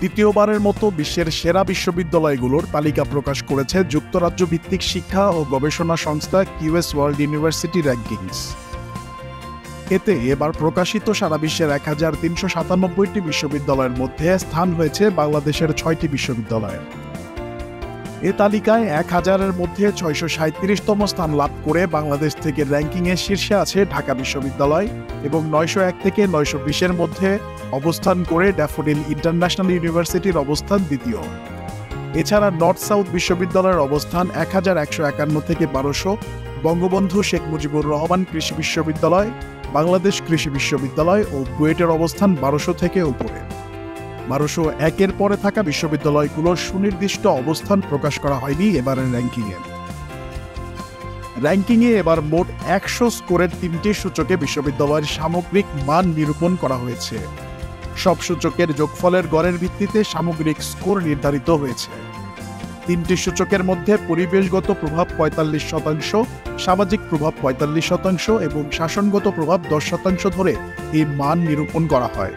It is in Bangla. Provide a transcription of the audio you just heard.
দ্বিতীয়বারের মতো বিশ্বের সেরা বিশ্ববিদ্যালয়গুলোর তালিকা প্রকাশ করেছে যুক্তরাজ্য ভিত্তিক শিক্ষা ও গবেষণা সংস্থা কিউএস ওয়ার্ল্ড ইউনিভার্সিটি র্যাঙ্কিংস। এতে এবার প্রকাশিত সারা বিশ্বের এক হাজার তিনশো সাতানব্বইটি বিশ্ববিদ্যালয়ের মধ্যে স্থান হয়েছে বাংলাদেশের ছয়টি বিশ্ববিদ্যালয়ের এ তালিকায় এক হাজারের মধ্যে ছয়শো সাঁত্রিশতম স্থান লাভ করে বাংলাদেশ থেকে র্যাঙ্কিংয়ে শীর্ষে আছে ঢাকা বিশ্ববিদ্যালয় এবং নয়শো এক থেকে নয়শো বিশের মধ্যে অবস্থান করে ড্যাফোডিল ইন্টারন্যাশনাল ইউনিভার্সিটির অবস্থান দ্বিতীয়। এছাড়া নর্থ সাউথ বিশ্ববিদ্যালয়ের অবস্থান এক হাজার একশো একান্ন থেকে বারোশো। বঙ্গবন্ধু শেখ মুজিবুর রহমান কৃষি বিশ্ববিদ্যালয়, বাংলাদেশ কৃষি বিশ্ববিদ্যালয় ও বুয়েটের অবস্থান বারোশো থেকে উপরে। বারোশো একের পরে থাকা বিশ্ববিদ্যালয়গুলোর সুনির্দিষ্ট অবস্থান প্রকাশ করা হয়নি এবারের র্যাঙ্কিংয়ে। র্যাঙ্কিংয়ে এবার মোট একশো স্কোরের তিনটি সূচকে বিশ্ববিদ্যালয়ের সামগ্রিক মান নিরূপণ করা হয়েছে। সব সূচকের যোগফলের গড়ের ভিত্তিতে সামগ্রিক স্কোর নির্ধারিত হয়েছে। তিনটি সূচকের মধ্যে পরিবেশগত প্রভাব পঁয়তাল্লিশ শতাংশ, সামাজিক প্রভাব পঁয়তাল্লিশ শতাংশ এবং শাসনগত প্রভাব দশ শতাংশ ধরে এই মান নিরূপণ করা হয়।